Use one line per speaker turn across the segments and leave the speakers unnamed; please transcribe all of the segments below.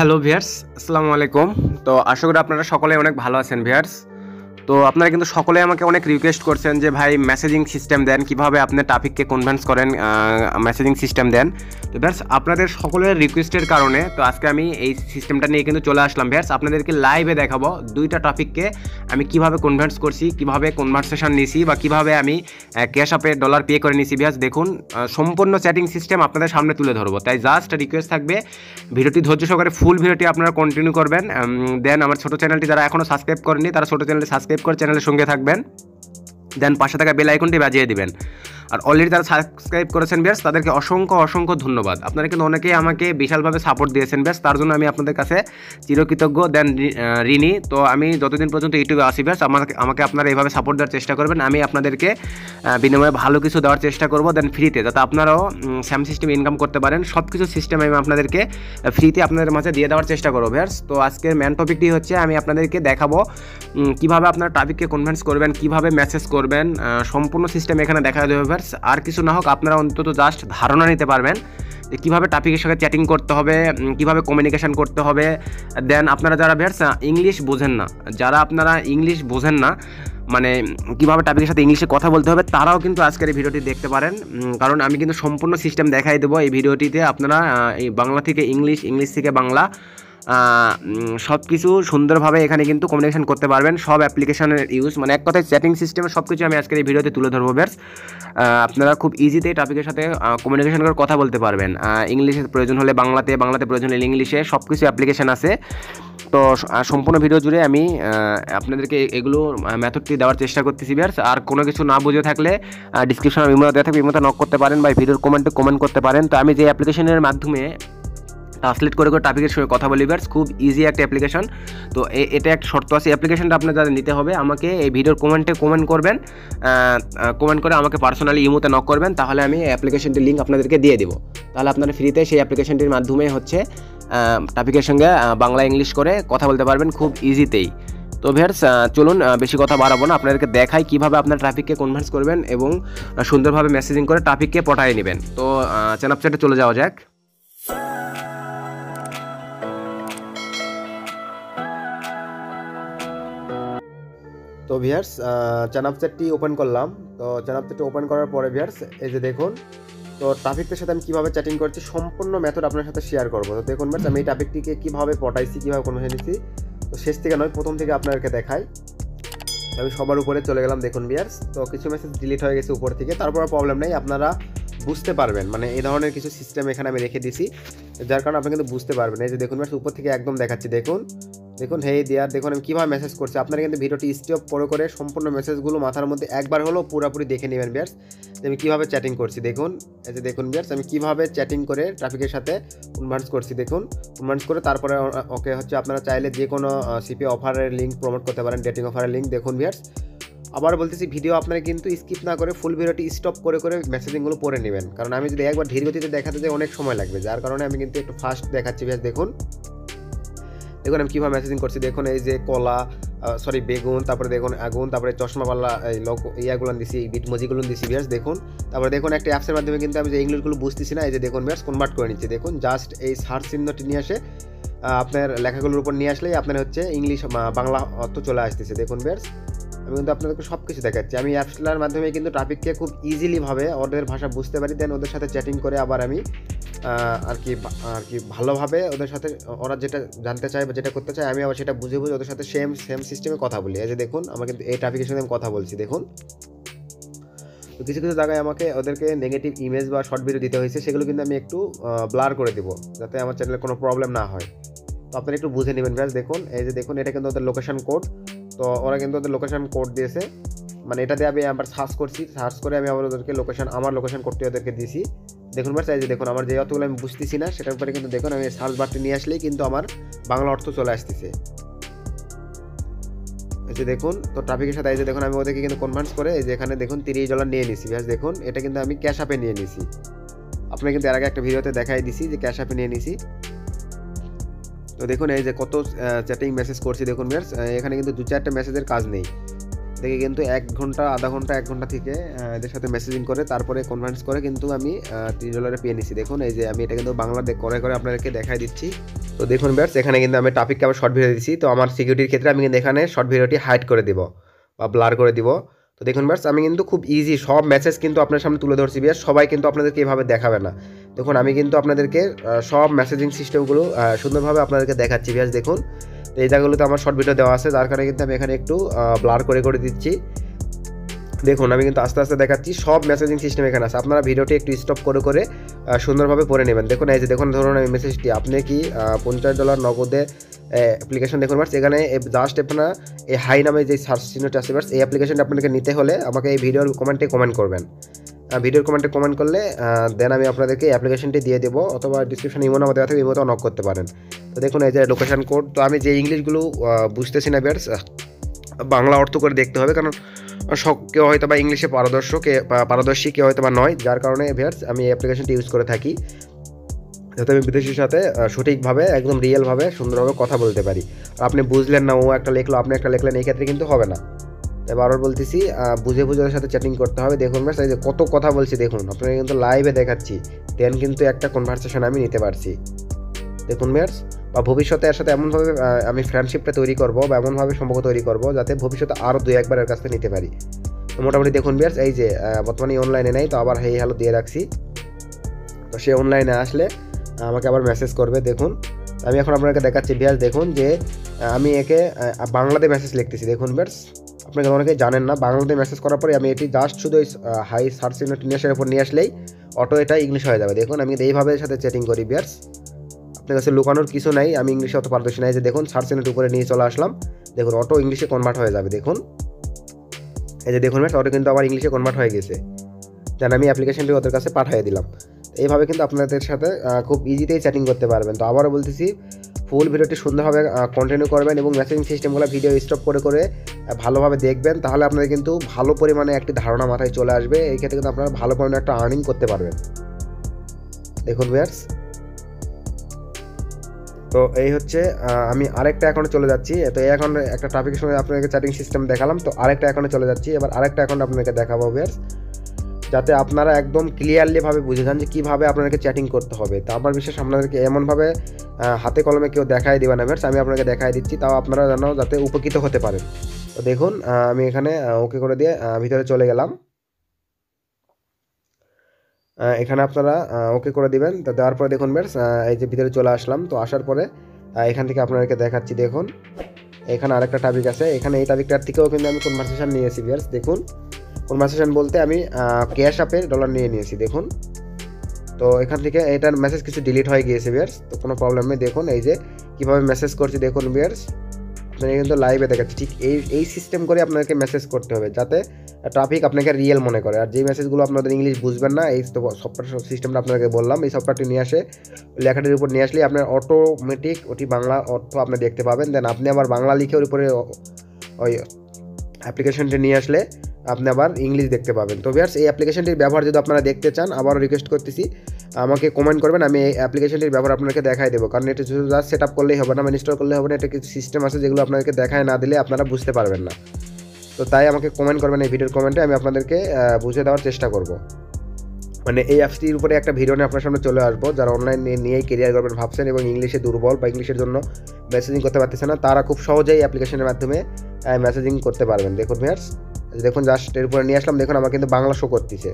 Hello viewers আসসালামু আলাইকুম। তো আশা করি আপনারা সকলে অনেক ভালো আছেন ভিয়ার্স। তো আপনারা কিন্তু সকলে আমাকে অনেক রিকোয়েস্ট করছেন যে, ভাই মেসেজিং সিস্টেম দেন। কীভাবে আপনি ট্রাফিককে কনভেন্স করেন মেসেজিং সিস্টেম দেন? তো ভিয়ার্স আপনাদের সকলের রিকোয়েস্টের কারণে, তো আজকে আমি এই সিস্টেমটা নিয়ে কিন্তু চলে আসলাম। ভিয়ার্স আপনাদেরকে লাইভে দেখাবো দুইটা টপিককে আমি কীভাবে কনভার্স করছি, কীভাবে কনভারসেশন নিছি বা কীভাবে আমি ক্যাশ আপে ডলার পে করে নিছি। ভিয়ার্স দেখুন সম্পূর্ণ চ্যাটিং সিস্টেম আপনাদের সামনে তুলে ধরবো। তাই জাস্ট রিকোয়েস্ট থাকবে। ভিডিওটি ধৈর্য সহকারে ফুল ভিডিওটি আপনারা কন্টিনিউ করবেন। দেন আমার ছোটো চ্যানেলটি যারা এখনও সাবস্ক্রাইব করেনি তারা ছোটো চ্যানেলটি সাবস্ক্রাইব করে চ্যানেলের সঙ্গে থাকবেন। দেন পাশে থাকা বেল আইকনটি বাজিয়ে দিবেন। আর অলরেডি তারা সাবস্ক্রাইব করেছেন ব্যাস, তাদেরকে অসংখ্য অসংখ্য ধন্যবাদ। আপনারা কিন্তু অনেকেই আমাকে বিশালভাবে সাপোর্ট দিয়েছেন ব্যাস, তার জন্য আমি আপনাদের কাছে চিরকৃতজ্ঞ। দেন ঋণী তো আমি যতদিন পর্যন্ত ইউটিউবে আসি ব্যাস, আমাকে আমাকে আপনারা এইভাবে সাপোর্ট দেওয়ার চেষ্টা করবেন। আমি আপনাদেরকে বিনিময়ে ভালো কিছু দেওয়ার চেষ্টা করব। দেন ফ্রিতে যাতে আপনারাও স্যাম সিস্টেম ইনকাম করতে পারেন। সব কিছু সিস্টেম আমি আপনাদেরকে ফ্রিতে আপনাদের মাঝে দিয়ে দেওয়ার চেষ্টা করব ভ্যার্স তো আজকের ম্যান টপিকটি হচ্ছে, আমি আপনাদেরকে দেখাবো কীভাবে আপনার ট্রাফিককে কনভেন্স করবেন, কীভাবে মেসেজ করবেন সম্পূর্ণ সিস্টেম এখানে দেখা দেবে ভ্যার্স আর কিছু না হোক, আপনারা অন্তত জাস্ট ধারণা নিতে পারবেন যে কীভাবে ট্রাফিকের সঙ্গে চ্যাটিং করতে হবে কীভাবে কমিউনিকেশন করতে হবে। দেন আপনারা যারা ভ্যার্স ইংলিশ বোঝেন না, যারা আপনারা ইংলিশ বোঝেন না মানে কীভাবে ট্রাফিকের সাথে ইংলিশে কথা বলতে হবে, তারাও কিন্তু আজকের এই ভিডিওটি দেখতে পারেন। কারণ আমি কিন্তু সম্পূর্ণ সিস্টেম দেখাই দেবো এই ভিডিওটিতে। আপনারা এই বাংলা থেকে ইংলিশ ইংলিশ থেকে বাংলা সব কিছু সুন্দরভাবে এখানে কিন্তু কমিউনিকেশন করতে পারবেন। সব অ্যাপ্লিকেশনের ইউজ মানে এক কথায় চ্যাটিং সিস্টেমের সব কিছু আমি আজকের এই ভিডিওতে তুলে ধরবো বেশ আপনারা খুব ইজিতেই টপিকের সাথে কমিউনিকেশন করে কথা বলতে পারবেন। ইংলিশে প্রয়োজন হলে বাংলাতে বাংলাতে প্রয়োজন হলে ইংলিশে সব কিছু অ্যাপ্লিকেশন আছে। তো সম্পূর্ণ ভিডিও জুড়ে আমি আপনাদেরকে এগুলো মেথডটি দেওয়ার চেষ্টা করতেছি বিয়ার্স আর কোনো কিছু না বুঝে থাকলে ডিসক্রিপশনে ইমোতে দেওয়া থাকবে ইমোতে নক করতে পারেন বা ভিডিওর কমেন্টে কমেন্ট করতে পারেন। তো আমি যে অ্যাপ্লিকেশনের মাধ্যমে ট্রান্সলেট করে করে টপিকের সঙ্গে কথা বলি বিয়ার্স খুব ইজি একটা অ্যাপ্লিকেশন তো এটা একটা শর্ত আছে। অ্যাপ্লিকেশনটা আপনার যাদের নিতে হবে, আমাকে এই ভিডিওর কমেন্টে কমেন্ট করবেন কমেন্ট করে আমাকে পার্সোনালি ইমোতে নক করবেন, তাহলে আমি অ্যাপ্লিকেশনটির লিঙ্ক আপনাদেরকে দিয়ে দেবো। তাহলে আপনারা ফ্রিতে সেই অ্যাপ্লিকেশনটির মাধ্যমে হচ্ছে টপিকের সঙ্গে বাংলা ইংলিশ করে কথা বলতে পারবেন খুব ইজিতেই তো ভিয়ার্স চলুন বেশি কথা বাড়াবো না। আপনাদেরকে দেখাই কীভাবে আপনার ট্রাফিককে কনভার্স করবেন এবং সুন্দরভাবে মেসেজিং করে ট্রাফিককে পটায় নেবেন। তো চ্যানাপচ্যাটে চলে যাওয়া যাক। তো ভিয়ার্স চ্যানাপচ্যাটটি ওপেন করলাম। তো চ্যানাপচ্যাটটি ওপেন করার পরে ভিয়ার্স এই যে দেখুন, তো ট্রাফিকটার সাথে আমি কীভাবে চ্যাটিং করছি, সম্পূর্ণ মেথড আপনার সাথে শেয়ার করব। তো দেখুন ভিয়ার্স আমি এই ট্রাফিকটিকে কীভাবে পটাইছি, কীভাবে কোনো নিচ্ছি তো শেষ থেকে নয়, প্রথম থেকে আপনাদেরকে দেখাই। আমি সবার উপরে চলে গেলাম, দেখুন বিয়ার্স তো কিছু মেসেজ ডিলিট হয়ে গেছে উপর থেকে, তারপর প্রবলেম নেই, আপনারা বুঝতে পারবেন। মানে এই ধরনের কিছু সিস্টেম এখানে আমি রেখে দিছি, যার কারণে আপনি কিন্তু বুঝতে পারবেন। এই যে দেখুন বিয়ার্স উপর থেকে একদম দেখাচ্ছি, দেখুন। দেখুন হেই দিয়ার দেখুন, আমি কীভাবে মেসেজ করছি। আপনারা কিন্তু ভিডিওটি স্টপ করে করে সম্পূর্ণ মেসেজগুলো মাথার মধ্যে একবার হলেও পুরোপুরি দেখে নেবেন বিয়ার্স আমি কীভাবে চ্যাটিং করছি, দেখুন, এই যে দেখুন বিয়ার্স আমি কীভাবে চ্যাটিং করে ট্রাফিকের সাথে কনভার্স করছি, দেখুন। কনভার্স করে তারপরে ওকে হচ্ছে আপনারা চাইলে যে কোনো সিপি অফারের লিঙ্ক প্রমোট করতে পারেন ডেটিং অফারের লিঙ্ক দেখুন বিয়ার্স আবার বলতেছি ভিডিও আপনারা কিন্তু স্কিপ না করে ফুল ভিডিওটি স্টপ করে করে মেসেজিংগুলো পড়ে নেবেন। কারণ আমি যদি একবার ধীর গতিতে দেখাতে যাই, অনেক সময় লাগবে। যার কারণে আমি কিন্তু একটু ফাস্ট দেখাচ্ছি বিয়ার্স দেখুন। দেখুন, আমি কীভাবে মেসেজিং করছি, দেখুন এই যে কলা সরি বেগুন, তারপরে দেখুন আগুন, তারপরে চশমাওয়ালা এই লোক ইয়াগুলো দিছি বিটমজিগুলো দিছি, বিয়ার্স, দেখুন। তারপরে দেখুন একটা অ্যাপসের মাধ্যমে কিন্তু আমি যে ইংলিশগুলো বুঝতেছি না, এই যে দেখুন, বিয়ার্স কনভার্ট করে নিচ্ছি। দেখুন জাস্ট এই সার্চ চিহ্নটি নিয়ে আসে আপনার লেখাগুলোর উপর নিয়ে আসলেই আপনার হচ্ছে ইংলিশ বাংলা অর্থ চলে আসতেছে। দেখুন, বিয়ার্স, আমি কিন্তু আপনাদেরকে সব কিছু দেখাচ্ছি। আমি অ্যাপসটার মাধ্যমে কিন্তু ট্রাফিককে খুব ইজিলিভাবে ওদের ভাষা বুঝতে পারি দেন ওদের সাথে চ্যাটিং করে আবার আমি আর কি আর কি ভালোভাবে ওদের সাথে, ওরা যেটা জানতে চায় বা যেটা করতে চায়, আমি আবার সেটা বুঝে বুঝে ওদের সাথে সেম সেম সিস্টেমে কথা বলি। এই যে দেখুন আমাকে এই ট্রাফিকের সঙ্গে আমি কথা বলছি, দেখুন। তো কিছু কিছু জায়গায় আমাকে ওদেরকে নেগেটিভ ইমেজ বা শর্ট ভিডিও দিতে হয়েছে, সেগুলো কিন্তু আমি একটু ব্লার করে দেবো, যাতে আমার চ্যানেলে কোনো প্রবলেম না হয়। তো আপনারা একটু বুঝে নেবেন ব্যাস দেখুন, এই যে দেখুন, এটা কিন্তু ওদের লোকেশন কোড তো ওরা কিন্তু ওদের লোকেশন কোড দিয়েছে। মানে এটা দিয়ে আমি আবার সার্চ করছি সার্চ করে আমি আবার ওদেরকে লোকেশন আমার লোকেশন কোডটি ওদেরকে দিয়েছি। দেখুন ব্যাস এই যে দেখুন, আমার যে অতগুলো আমি বুঝতেছি না, সেটার উপরে কিন্তু দেখুন, আমি সার্চ বারটি নিয়ে আসলেই কিন্তু আমার বাংলা অর্থ চলে আসতেছে। যে দেখুন, তো ট্রাফিকের সাথে এই যে দেখুন, আমি ওদেরকে কিন্তু কনভার্স করে এই যে এখানে দেখুন, তিরিশ ডলার নিয়ে নিছি। ব্যাস দেখুন, এটা কিন্তু আমি ক্যাশ আপে নিয়ে নিছি। আপনাকে কিন্তু এর আগে একটা ভিডিওতে দেখাই দিছি যে ক্যাশ আপে নিয়ে নিছি। তো দেখুন, এই যে কত চ্যাটিং মেসেজ করছি, দেখুন বিয়ার্স এখানে কিন্তু দু চারটে মেসেজের কাজ নেই। দেখে কিন্তু এক ঘণ্টা, আধা ঘণ্টা, এক ঘণ্টা থেকে এদের সাথে মেসেজিং করে, তারপরে কনভার্স করে কিন্তু আমি তিরিশ ডলারে পেয়ে নিছি। দেখুন, এই যে আমি এটা কিন্তু বাংলা করে করে আপনাদেরকে দেখাই দিচ্ছি। তো দেখুন ব্যাটস এখানে কিন্তু আমি টপিককে আবার শর্ট ভিডিও দিচ্ছি তো আমার সিকিউরিটির ক্ষেত্রে আমি কিন্তু এখানে শর্ট ভিডিওটি হাইড করে দিব বা ব্লার করে দিব। তো দেখুন ব্যাটস আমি কিন্তু খুব ইজি সব মেসেজ কিন্তু আপনার সামনে তুলে ধরছি বিয়ার সবাই কিন্তু আপনাদেরকে এভাবে দেখাবে না। দেখুন, আমি কিন্তু আপনাদেরকে সব মেসেজিং সিস্টেমগুলো সুন্দরভাবে আপনাদেরকে দেখাচ্ছি বিয়াস দেখুন। তো এই জায়গাগুলোতে আমার শর্ট ভিডিও দেওয়া আছে, যার কারণে কিন্তু আমি এখানে একটু ব্লার করে করে দিচ্ছি। দেখুন, আমি কিন্তু আস্তে আস্তে দেখাচ্ছি, সব মেসেজিং সিস্টেম এখানে আছে। আপনারা ভিডিওটি একটু স্টপ করে করে সুন্দরভাবে পড়ে নেবেন। দেখুন, এই যে দেখুন, ধরুন এই মেসেজটি আপনি কি পঞ্চাশ ডলার নগদে অ্যাপ্লিকেশন দেখুন বার্স এখানে জাস্ট আপনার এই হাই নামে যে সার্চ চিহ্নটি আছে বার্স এই অ্যাপ্লিকেশনটা আপনাকে নিতে হলে আমাকে এই ভিডিওর কমেন্টে কমেন্ট করবেন। ভিডিওর কমেন্টে কমেন্ট করলে দেন আমি আপনাদেরকে অ্যাপ্লিকেশনটি দিয়ে দেবো, অথবা ডিসক্রিপশন ইমো নামে দেওয়া থাকবে, ইমোতেও নক করতে পারেন। তো দেখুন, এই যে লোকেশন কোড তো আমি যে ইংলিশগুলো বুঝতেছি না বিয়ার্স বাংলা অর্থ করে দেখতে হবে, কারণ সব কেউ হয়তো বা ইংলিশে পারদর্শ কে পারদর্শী কেউ হয়তো বা নয়, যার কারণে ভিয়ার্স আমি এই অ্যাপ্লিকেশনটি ইউজ করে থাকি। যাতে আমি বিদেশির সাথে সঠিকভাবে, একদম রিয়েলভাবে সুন্দরভাবে কথা বলতে পারি। আপনি বুঝলেন না, ও একটা লিখলো, আপনি একটা লিখলেন, এই ক্ষেত্রে কিন্তু হবে না। বারবার বলতেছি বুঝে বুঝে ওদের সাথে চ্যাটিং করতে হবে। দেখুন ব্যাস, এই যে কত কথা বলছি, দেখুন, আপনাকে কিন্তু লাইভে দেখাচ্ছি। দেন কিন্তু একটা কনভারসেশন আমি নিতে পারছি। দেখুন ম্যাটস বা ভবিষ্যতে এর সাথে এমনভাবে আমি ফ্রেন্ডশিপটা তৈরি করব, বা এমনভাবে সম্পর্ক তৈরি করব, যাতে ভবিষ্যতে আরও দুই একবার এর কাছ থেকে নিতে পারি। তো মোটামুটি দেখুন বিয়ার্স এই যে বর্তমানে অনলাইনে নেই, তো আবার হেই হ্যালো দিয়ে রাখছি। তো সে অনলাইনে আসলে আমাকে আবার মেসেজ করবে, দেখুন। আমি এখন আপনাকে দেখাচ্ছি বিয়ার্স দেখুন যে আমি একে বাংলাতে মেসেজ লিখতেছি, দেখুন বিয়ার্স আপনাকে অনেকে জানেন না বাংলাতে মেসেজ করার পরে আমি এটি জাস্ট শুধু হাই সার্চ নিয়ে উপর নিয়ে আসলেই অটো এটা ইংলিশ হয়ে যাবে। দেখুন, আমি এইভাবে সাথে চ্যাটিং করি বিয়ার্স আপনার কাছে লুকানোর কিছু নাই, আমি ইংলিশে অত পারদর্শী নাই। যে দেখুন সার্চ চিহ্নটির উপরে নিয়ে চলে আসলাম। দেখুন অটো ইংলিশে কনভার্ট হয়ে যাবে, দেখুন। এই যে দেখুন ম্যাট অটো কিন্তু আবার ইংলিশে কনভার্ট হয়ে গেছে। যেন আমি অ্যাপ্লিকেশনটি ওদের কাছে পাঠিয়ে দিলাম। এইভাবে কিন্তু আপনাদের সাথে খুব ইজিতেই চ্যাটিং করতে পারবেন। তো আবারও বলতেছি ফুল ভিডিওটি সুন্দরভাবে কন্টিনিউ করবেন এবং মেসেজিং সিস্টেমগুলো ভিডিও স্টপ করে করে ভালোভাবে দেখবেন, তাহলে আপনাদের কিন্তু ভালো পরিমাণে একটি ধারণা মাথায় চলে আসবে। এই ক্ষেত্রে কিন্তু আপনারা ভালো পরিমাণে একটা আর্নিং করতে পারবেন। দেখুন ভিয়ার্স তো এই হচ্ছে আমি আরেকটা অ্যাকাউন্টে চলে যাচ্ছি। তো এই অ্যাকাউন্টে একটা ট্রাফিকের সময় আপনাকে চ্যাটিং সিস্টেম দেখালাম। তো আরেকটা অ্যাকাউন্টে চলে যাচ্ছি। এবার আরেকটা অ্যাকাউন্ট আপনাকে দেখাবো ভিয়ার্স যাতে আপনারা একদম ক্লিয়ারলিভাবে বুঝে যান যে কীভাবে আপনাদেরকে চ্যাটিং করতে হবে। তো আমার বিশেষ আপনাদেরকে এমনভাবে হাতে কলমে কেউ দেখাই দেবে না ভ্যাটস আমি আপনাকে দেখাই দিচ্ছি, তাও আপনারা যেন যাতে উপকৃত হতে পারেন। তো দেখুন আমি এখানে ওকে করে দিয়ে ভিতরে চলে গেলাম। এখানে আপনারা ওকে করে দিবেন। তো দেওয়ার পরে দেখুন ব্যাটস এই যে ভিতরে চলে আসলাম। তো আসার পরে এখান থেকে আপনাদেরকে দেখাচ্ছি, দেখুন। এখানে আরেকটা টপিক আছে। এখানে এই টপিকটার থেকেও কিন্তু আমি কনভারসেশন নিয়েছি বিয়ার্স দেখুন। কনভারসেশন বলতে আমি ক্যাশ অ্যাপে ডলার নিয়ে নিয়েছি, দেখুন। তো এখান থেকে এটার মেসেজ কিছু ডিলিট হয়ে গিয়েছে বিয়ার্স তো কোনো প্রবলেম নেই, দেখুন, এই যে কীভাবে মেসেজ করছি, দেখুন বিয়ার্স আপনাকে কিন্তু লাইভে দেখাচ্ছে ঠিক এই এই সিস্টেম করে আপনাকে মেসেজ করতে হবে, যাতে ট্রাফিক আপনাকে রিয়েল মনে করে। আর যে মেসেজগুলো আপনাদের ইংলিশ বুঝবেন না, এই সফটওয়্যার সিস্টেমটা আপনাকে বললাম, এই সফটওয়্যারটি নিয়ে আসে, লেখাটির উপর নিয়ে আসলে আপনার অটোমেটিক ওটি বাংলা অর্থ আপনি দেখতে পাবেন। দেন আপনি আবার বাংলা লিখে ওর উপরে ওই অ্যাপ্লিকেশনটি নিয়ে আসলে আপনি আবার ইংলিশ দেখতে পাবেন। তো ভিয়ার্স এই অ্যাপ্লিকেশনটির ব্যবহার যদি আপনারা দেখতে চান, আবারও রিকোয়েস্ট করতেছি, আমাকে কমেন্ট করবেন, আমি এই অ্যাপ্লিকেশনটির ব্যবহার আপনাকে দেখাই দেবো। কারণ এটা শুধু জাস্ট সেট আপ করলেই হবে না মানে ইনস্টল করলে হবে না, এটা কিছু সিস্টেম আছে যেগুলো আপনাদেরকে দেখায় না দিলে আপনারা বুঝতে পারবেন না। তো তাই আমাকে কমেন্ট করবেন এই ভিডিওর কমেন্টে আমি আপনাদেরকে বুঝে দেওয়ার চেষ্টা করব। মানে এই অ্যাপসটির উপরে একটা ভিডিও নিয়ে আপনার সামনে চলে আসব। যারা অনলাইন নিয়েই কেরিয়ার করবেন ভাবছেন এবং ইংলিশে দুর্বল বা ইংলিশের জন্য মেসেজিং করতে পারতেছে না, তারা খুব সহজেই অ্যাপ্লিকেশনের মাধ্যমে মেসেজিং করতে পারবেন। দেখুন ভিয়ার্স দেখুন জাস্ট এর উপরে নিয়ে আসলাম, দেখুন আমার কিন্তু বাংলা শো করতেছে।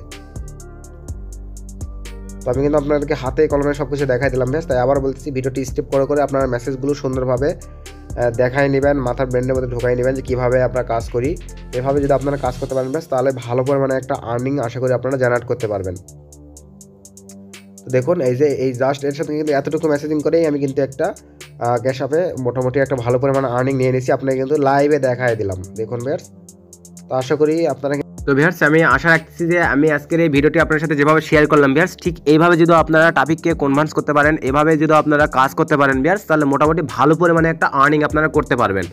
তো আমি কিন্তু আপনাদেরকে হাতে কলমে সব কিছু দেখাই দিলাম বেশ তাই আবার বলতেছি ভিডিওটি স্টেপ করে করে আপনার মেসেজগুলো সুন্দরভাবে দেখাই নেবেন, মাথার ব্র্যান্ডের মধ্যে ঢোকাই নেবেন যে কীভাবে আপনারা কাজ করি। এভাবে যদি আপনারা কাজ করতে পারেন বেশ তাহলে ভালো পরিমাণে একটা আর্নিং আশা করি আপনারা জেনারেট করতে পারবেন। তো দেখুন, এই যে, এই জাস্ট এর সাথে কিন্তু এতটুকু মেসেজিং করেই আমি কিন্তু একটা ক্যাশ আপে মোটামুটি একটা ভালো পরিমাণে আর্নিং নিয়ে নিয়েছি। আপনাকে কিন্তু লাইভে দেখাই দিলাম। দেখুন, ব্যাস। তো আশা করি আপনারা তো ভিয়ার্স আমি আশা রাখছি যে আমি আজকের এই ভিডিওটি আপনার সাথে যেভাবে শেয়ার করলাম ভিয়ার্স ঠিক এইভাবে যদি আপনারা টপিককে কনভান্স করতে পারেন, এভাবে যদি আপনারা কাজ করতে পারেন ভিয়ার্স তাহলে মোটামুটি ভালো পরিমাণে একটা আর্নিং আপনারা করতে পারবেন।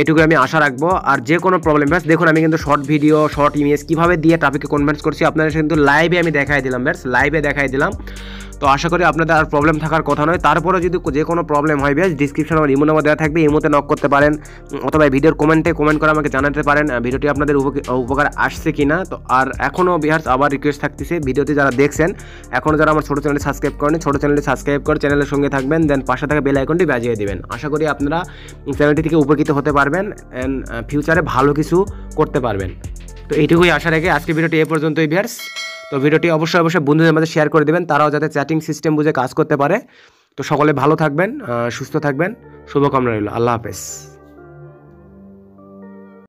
এটুকু আমি আশা রাখব। আর যে কোনো প্রবলেম ব্যাস দেখুন আমি কিন্তু শর্ট ভিডিও শর্ট ইমেজ কীভাবে দিয়ে ট্রাফিককে কনভেন্স করছি আপনারা কিন্তু লাইভে আমি দেখাই দিলাম ব্যাস লাইভে দেখাই দিলাম।
তো আশা করি আপনাদের আর প্রবলেম থাকার কথা নয়। তারপরে যদি যে কোনো প্রবলেম হয় বেশ ডিসক্রিপশন আমার ইমো নাম্বার দেওয়া থাকবে, ইমোতে নক করতে পারেন অথবা ভিডিওর কমেন্টে কমেন্ট করে আমাকে জানাতে পারেন ভিডিওটি আপনাদের উপক- উপকার আসছে কি না তো আর এখনও বিহার আবার রিকোয়েস্ট থাকতেছে, ভিডিওতে যারা দেখছেন এখনও যারা আমার ছোটো চ্যানেলটি সাবস্ক্রাইব করেন ছোটো চ্যানেলটি সাবস্ক্রাইব করে চ্যানেলের সঙ্গে থাকবেন দেন পাশে থাকা বেল আইকনটি বাজিয়ে দেবেন। আশা করি আপনারা চ্যানেলটি থেকে উপকৃত হতে পারবেন অ্যান্ড ফিউচারে ভালো কিছু করতে পারবেন। তো এইটুকুই আশা রেখে আজকে ভিডিওটি এ পর্যন্তই বিয়ার্স তো ভিডিওটি অবশ্যই অবশ্যই বন্ধুদের মধ্যে শেয়ার করে দেবেন, তারাও যাতে চ্যাটিং সিস্টেম বুঝে কাজ করতে পারে। তো সকলে ভালো থাকবেন সুস্থ থাকবেন। শুভকামনা রইল, আল্লাহ হাফেজ।